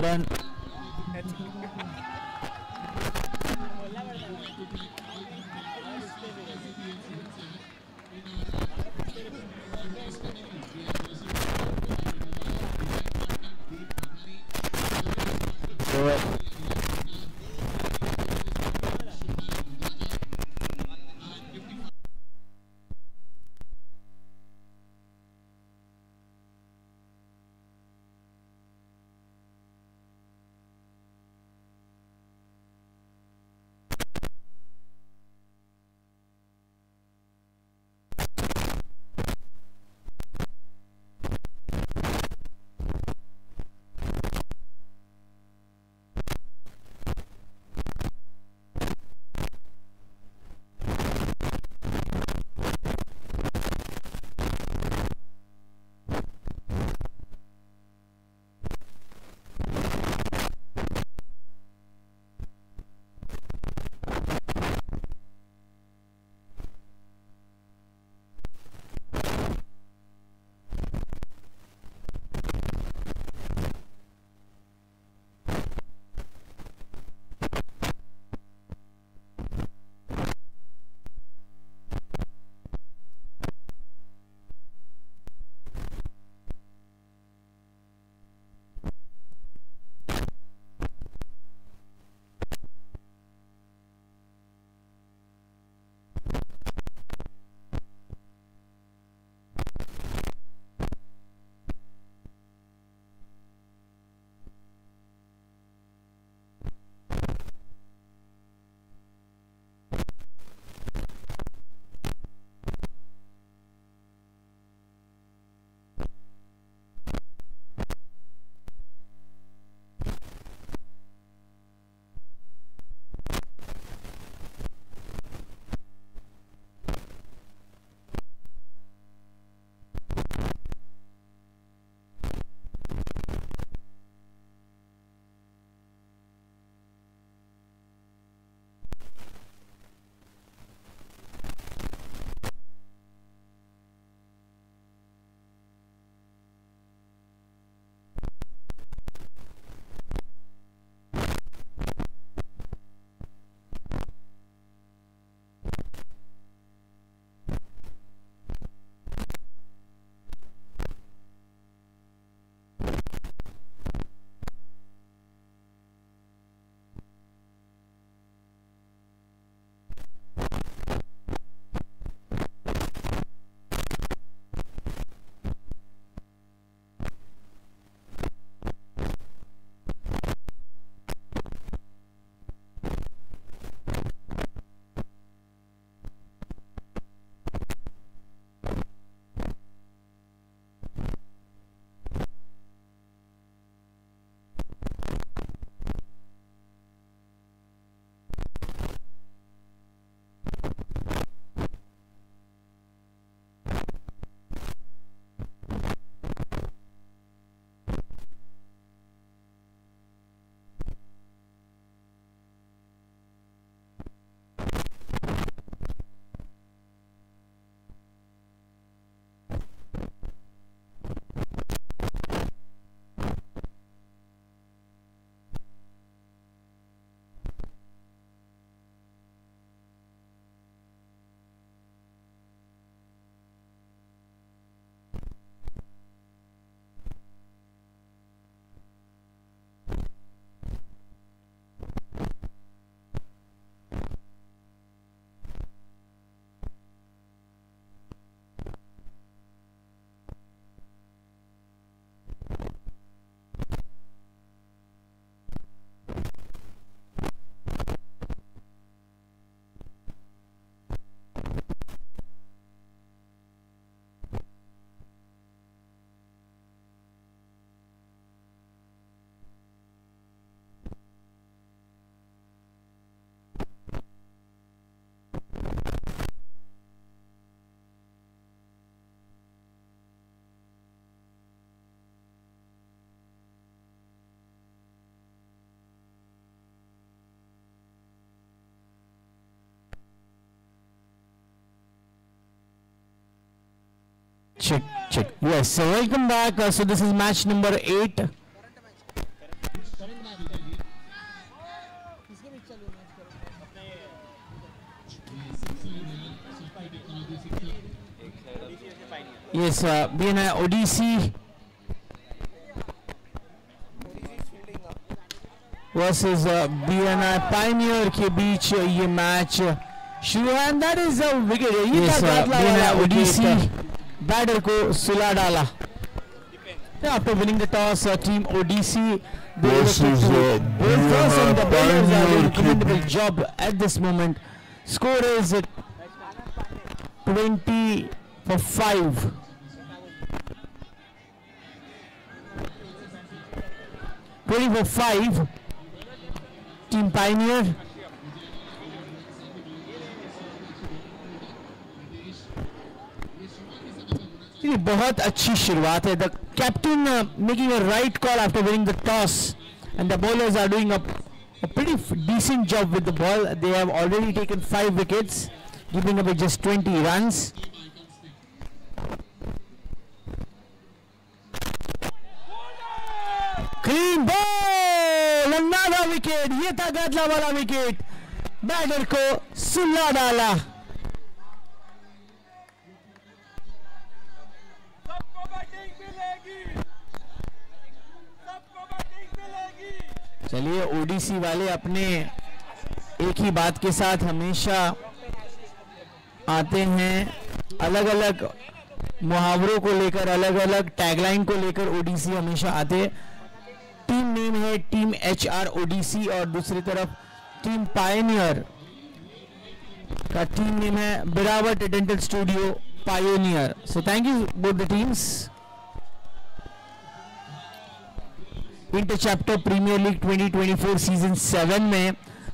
दौरान check check yes so welcome back uh, so this is match number 8 Yes, uh, BNI ODC versus BNI pioneer के बीच ये match शुरू है and that is a wicket ये Yes, था uh, गातला वाला BNI ओडीसी ODC बैटर को सुला डाला after winning the toss uh, team ODC they elected to uh, first and the bowlers are doing a commendable job at this moment score is uh, 20 for 5 20 for 5 team pioneer की बहुत अच्छी शुरुआत है। The captain making a right call after winning the toss and the bowlers are doing a pretty decent job with the ball they have already taken five wickets giving up just twenty run clean bowled नाला wicket ये था गदला वाला wicket batter को सुला डाला चलिए, ओडीसी वाले अपने एक ही बात के साथ हमेशा आते हैं। अलग अलग मुहावरों को लेकर अलग अलग टैगलाइन को लेकर ओडीसी हमेशा आते टीम नेम है टीम एच आर ओडीसी और दूसरी तरफ़ टीम पायनियर का टीम नेम है Birawat dental studio pioneer so thank you both the teams inter chapter premier league 2024 season seven में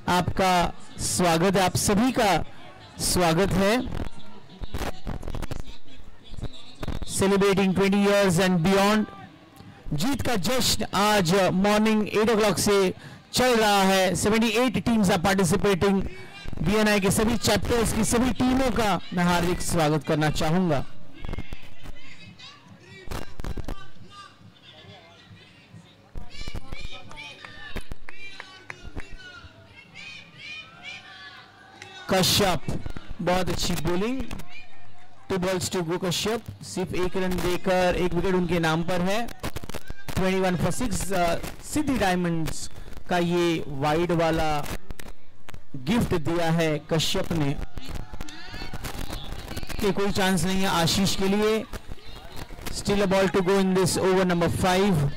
आपका स्वागत है। आप सभी का स्वागत है। सेलिब्रेटिंग 20 इयर्स एंड बियॉन्ड जीत का जश्न आज मॉर्निंग एट ओ से चल रहा है। 78 टीम्स आर पार्टिसिपेटिंग बीएनआई के सभी चैप्टर्स की सभी टीमों का मैं हार्दिक स्वागत करना चाहूँगा। कश्यप। बहुत अच्छी bowling two balls to go Kashyap. सिर्फ़ एक रन देकर एक विकेट उनके नाम पर है। 21 फॉर सिक्स सिद्धि डायमंड्स का ये वाइड वाला गिफ्ट दिया है कश्यप ने। कि कोई चांस नहीं है आशीष के लिए। Still a ball to go in this over number five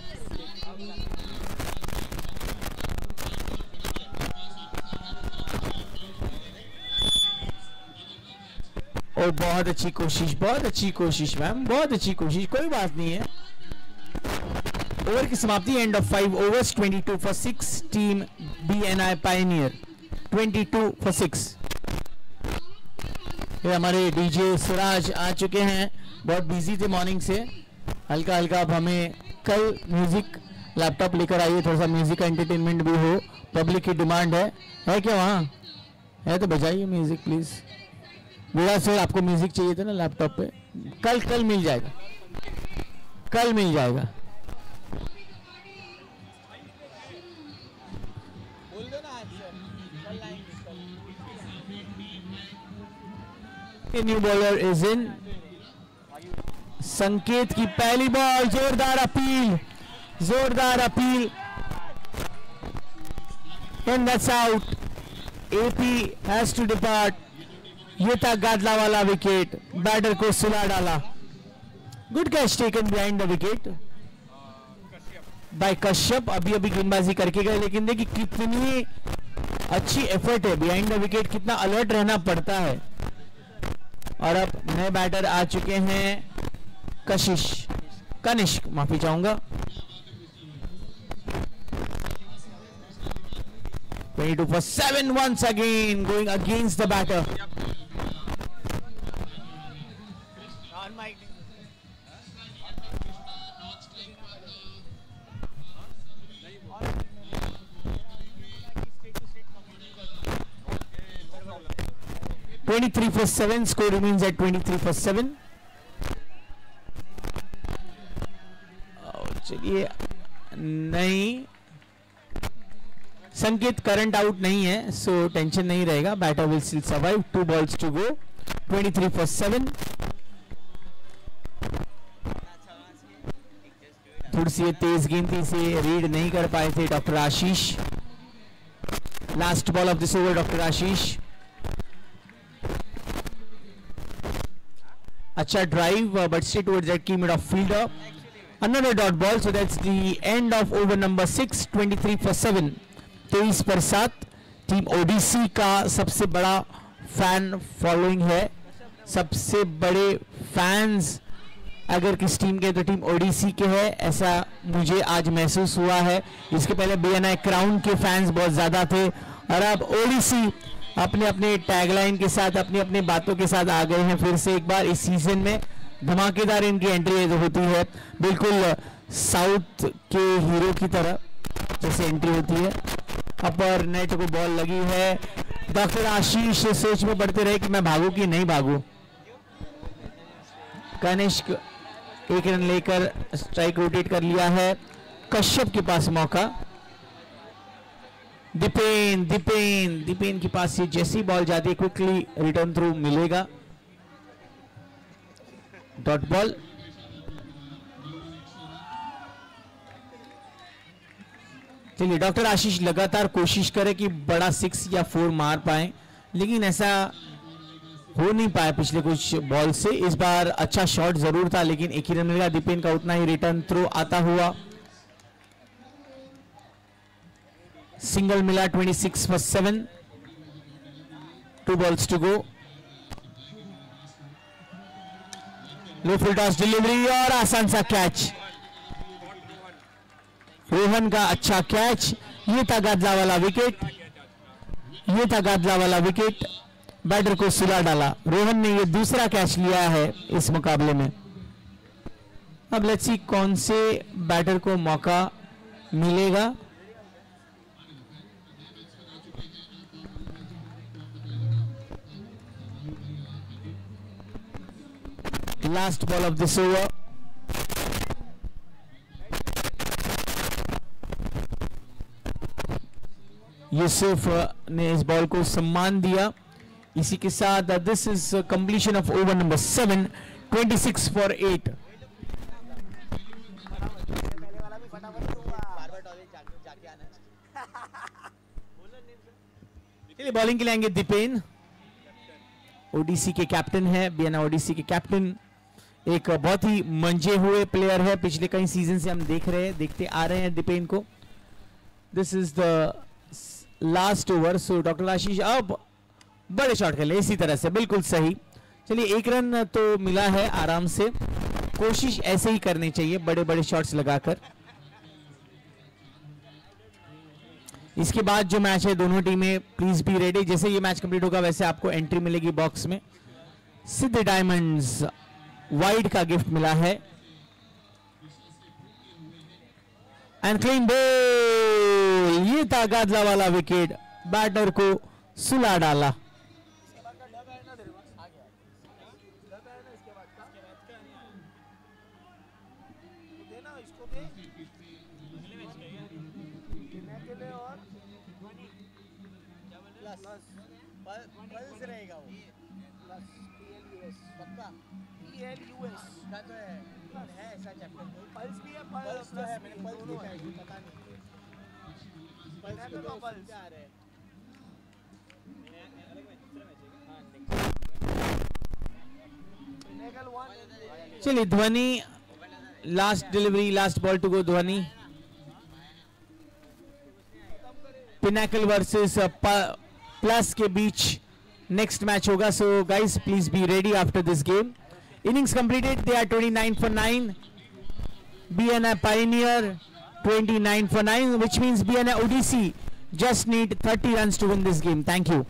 और बहुत अच्छी कोशिश, बहुत अच्छी कोशिश मैम बहुत अच्छी कोशिश, कोई बात नहीं है। ओवर की समाप्ति end of five overs 22 for six team B N I pioneer 22 for six ये हमारे डीजे सुराज आ चुके हैं, बहुत बिज़ी थे मॉर्निंग से। हल्का हल्का अब हमें कल म्यूज़िक लैपटॉप लेकर आइए, थोड़ा सा म्यूज़िक एंटरटेनमेंट भी हो पब्लिक की डिमांड है। है क्या वहाँ? है तो बजाइए म्यूज़िक प्लीज़ मेरा सर आपको म्यूज़िक चाहिए था ना लैपटॉप पे। कल कल मिल जाएगा। कल मिल जाएगा। न्यू बॉलर इज़ इन संकेत की पहली बॉल जोरदार अपील। जोरदार appeal. And that's out AP has to depart ये था गादला वाला विकेट बैटर को सुला डाला good catch taken behind the wicket by Kashyap अभी अभी गेंदबाजी करके गए, लेकिन देखिए कितनी अच्छी एफर्ट है बिहाइंड द विकेट कितना अलर्ट रहना पड़ता है। और अब नए बैटर आ चुके हैं कशिश। कनिष्क, माफ़ी चाहूँगा। 22 for 7 once again going against the batter on mic Twenty-three for seven. Score remains at twenty-three for seven. और चलिए नहीं संकेत करंट आउट नहीं है सो so टेंशन नहीं रहेगा. Batter will still survive two balls to go 23 for 7 थोड़ी सी तेज थी इसे रीड नहीं कर पाए थे doctor Ashish. Last ball of this over doctor Ashish. अच्छा drive but stay towards that की mid off fielder another dot ball, so that's the end of over number 6 23 for 7 तेईस पर सात टीम ओडीसी का सबसे बड़ा फ़ैन फॉलोइंग है। सबसे बड़े फैंस अगर किस टीम के तो टीम ओडीसी के है। ऐसा मुझे आज महसूस हुआ है। इसके पहले बीएनआई क्राउन के फैंस बहुत ज़्यादा थे। और अब ओडीसी अपने अपने टैगलाइन के साथ अपनी अपनी बातों के साथ आ गए हैं। फिर से एक बार इस सीज़न में धमाकेदार इनकी एंट्री होती है। बिल्कुल साउथ के हीरो की तरह जैसे एंट्री होती है। अपर नेट को बॉल लगी है। डॉक्टर आशीष सोच में पड़ते रहे कि मैं भागू कि नहीं भागू? कनिष्क एक रन लेकर स्ट्राइक रोटेट कर लिया है। कश्यप के पास मौका। दीपेन दीपेन दीपेन के पास ये जैसी बॉल जाती है क्विकली रिटर्न थ्रू मिलेगा। डॉट बॉल चलिए डॉक्टर आशीष लगातार कोशिश करे कि बड़ा सिक्स या फोर मार पाए, लेकिन ऐसा हो नहीं पाया पिछले कुछ बॉल से। इस बार अच्छा शॉट ज़रूर था, लेकिन एक ही रन मिलेगा दीपेन का उतना ही रिटर्न थ्रो आता हुआ। सिंगल मिला 26 for seven two balls to go low full toss delivery और आसान सा कैच रोहन का अच्छा कैच ये था गादला वाला विकेट ये था गादला वाला विकेट बैटर को सुला डाला। रोहन ने ये दूसरा कैच लिया है इस मुकाबले में। अब लेट्स सी कौन से बैटर को मौका मिलेगा। Last ball of this over. Yusuf ने इस बॉल को सम्मान दिया। इसी के साथ this is completion of over number seven 26 for eight चलिए बॉलिंग के लिए आएँगे दीपेन। ओडीसी के कैप्टन है बीएनआ ओडीसी के कैप्टन एक बहुत ही मंजे हुए प्लेयर है। पिछले कई सीज़न से हम देख रहे हैं, देखते आ रहे हैं दीपेन को। This is the last over so doctor Ashish अब बड़े शॉट खेले इसी तरह से, बिल्कुल सही। चलिए, एक रन तो मिला है आराम से। कोशिश ऐसे ही करनी चाहिए बड़े बड़े शॉट्स लगाकर। इसके बाद जो मैच है, दोनों टीमें प्लीज़ बी रेडी जैसे ये मैच कंप्लीट होगा, वैसे आपको एंट्री मिलेगी बॉक्स में। सिद्ध डायमंड्स वाइड का गिफ्ट मिला है। एंड क्लीन बॉल ये था गादला वाला विकेट बैटर को सुला डाला रहेगा वो पक्का तो है है ऐसा चैप्टर पल्स भी है पल्स तो है मैंने पल्स देखा है पता नहीं। पल्स तो पल्स क्या आ रहा है। नेगल वन। चलिए Dhwani last delivery last ball to go Dhwani. Pinnacle versus plus के बीच नेक्स्ट मैच होगा। So guys please be ready after this game Innings completed, they are 29 for 9. BnA Pioneer 29 for 9, which means BnA ODC just need 30 runs to win this game. Thank you.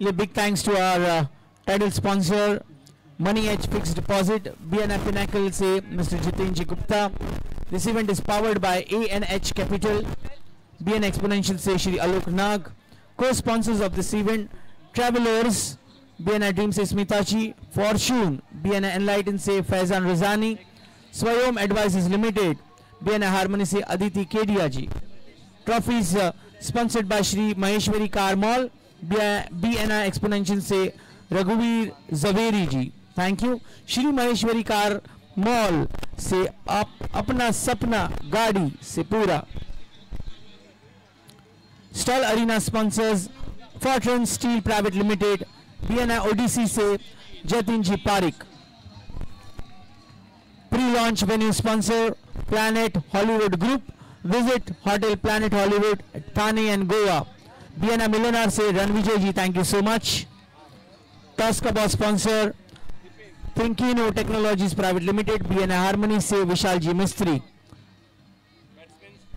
a big thanks to our uh, title sponsor, Money Edge Fixed Deposit, B N A Pinnacle, say Mr. Jitenji Gupta. This event is powered by ANH Capital, BN Exponential, say Shri Alok Nag. Co-sponsors of this event, Travelers, BNI Dream, say Smitachi, Fortune, BNI Enlightened, say Faizan Razani, Swayom Advisors Limited, BNI Harmony, say Aditi Kediaji. Trophies uh, sponsored by Shri Maheshwari Car Mall, B N I exponential से रघुवीर Javeri ji. Thank you Shri Maheshwari car mall से आप अपना सपना गाड़ी से पूरा। Stall arena sponsors Fortran steel private limited B N I Odyssey से Jatin ji Pareek. Pre launch venue sponsor Planet Hollywood group visit hotel Planet Hollywood Thane and Goa BNI मिलनार से Ranvijay ji thank you so much toss का boss sponsor Thinkino technologies private limited BNI harmony से Vishal ji Mistry.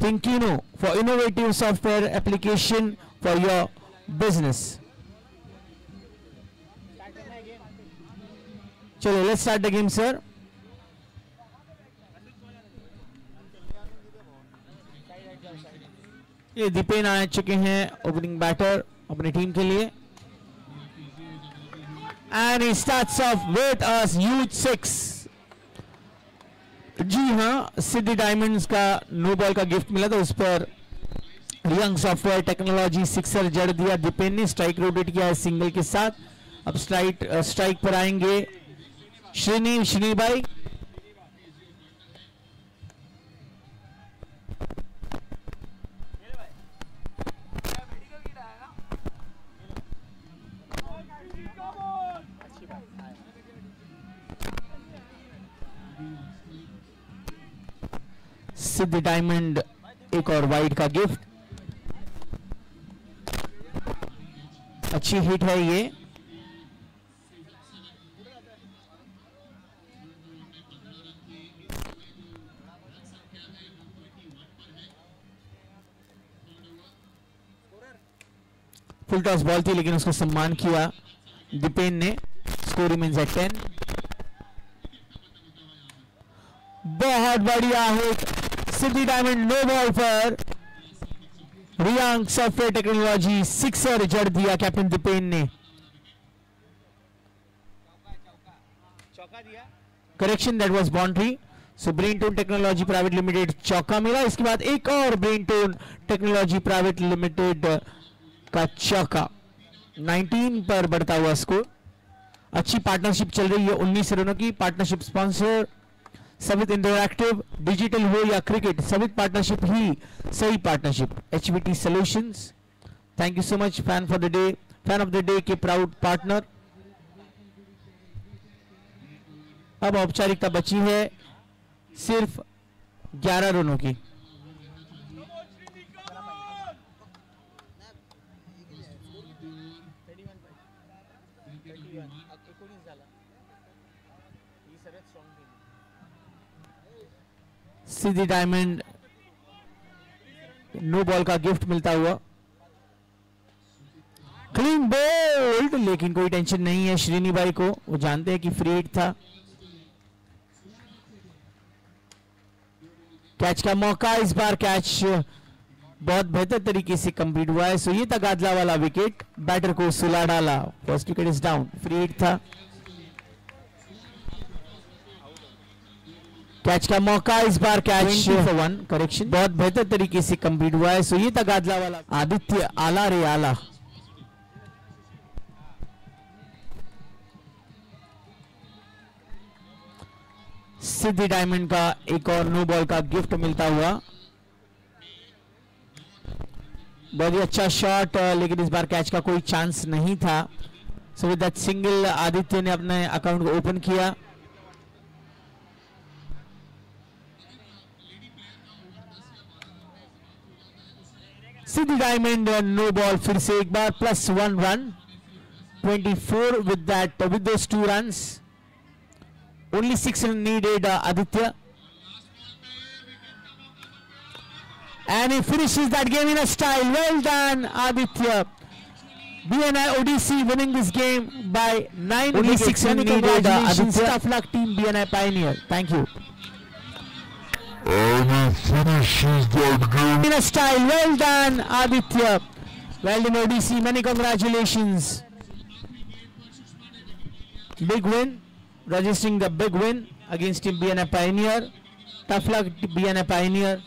Thinkino for innovative software application for your business चलो let's start the game sir ये दीपेन आ चुके हैं opening batter अपनी team के लिए। And starts off with us youth six जी हाँ Siddhi diamonds का नो बॉल का गिफ्ट मिला था, उस पर यंग सॉफ्टवेयर टेक्नोलॉजी सिक्सर जड़ दिया। दीपेन ने स्ट्राइक रोटेट किया है सिंगल के साथ। अब स्ट्राइक स्ट्राइक पर आएँगे। श्रीनी श्रीनी भाई। सिद्ध डायमंड एक और वाइड का गिफ्ट अच्छी हिट है ये. फुल टॉस बॉल थी, लेकिन उसको सम्मान किया दीपेन ने. स्कोर रिमेन्स एट टेन बहुत बढ़िया hit Siddhi diamond no ball पर। रियांग सॉफ्टवेयर टेक्नोलॉजी सिक्सर जड़ दिया कैप्टन दीपेन ने। Correction that was boundary so brain tone technology private limited चौका मिला। इसके बाद एक और brain tone technology private limited का चौका। 19 पर बढ़ता हुआ स्कोर अच्छी पार्टनरशिप चल रही है 19 रनों की। Partnership sponsor Savit interactive digital हो या क्रिकेट सवित पार्टनरशिप ही सही partnership HVT solutions thank you so much fan for the day fan of the day के प्राउड पार्टनर अब औपचारिकता बची है सिर्फ़ 11 रनों की थर्टी वन थर्टी वन एकोणीस झाला ही सगळ्यात strong team Siddhi diamond no ball का गिफ्ट मिलता हुआ। क्लीन बोल्ड लेकिन कोई टेंशन नहीं है श्रीनी भाई को। वो जानते हैं कि फ्री हिट था। कैच का मौका, इस बार कैच बहुत बेहतर तरीके से कंप्लीट हुआ है। सो ये तगादला वाला विकेट बैटर को सुला डाला। First wicket is down free hit था। कैच का मौका इस बार कैच वन करेक्शन बहुत बेहतर तरीके से कंप्लीट हुआ है। सो ये तगादला वाला। आदित्य आला रे आला। सिद्धि डायमंड का एक और नो बॉल का गिफ्ट मिलता हुआ। बहुत ही अच्छा शॉट लेकिन इस बार कैच का कोई चांस नहीं था। So with that single Aditya ने अपने अकाउंट को ओपन किया। सिद्धि डायमंड नो बॉल फिर से एक बार plus one run 24 with that with those two runs only six run needed uh, Aditya and he finishes that game in a style well done Aditya BNI ODC winning this game by 9 Only wickets. six Many run lead, uh, congratulations. Aditya. Tough luck team BNI Pioneer. Thank you. And he. In a style. Well done, Aditya. Well done, ODC. Many congratulations. Big win. Registering the big win against Team BNI Pioneer. Tough luck, BNI Pioneer.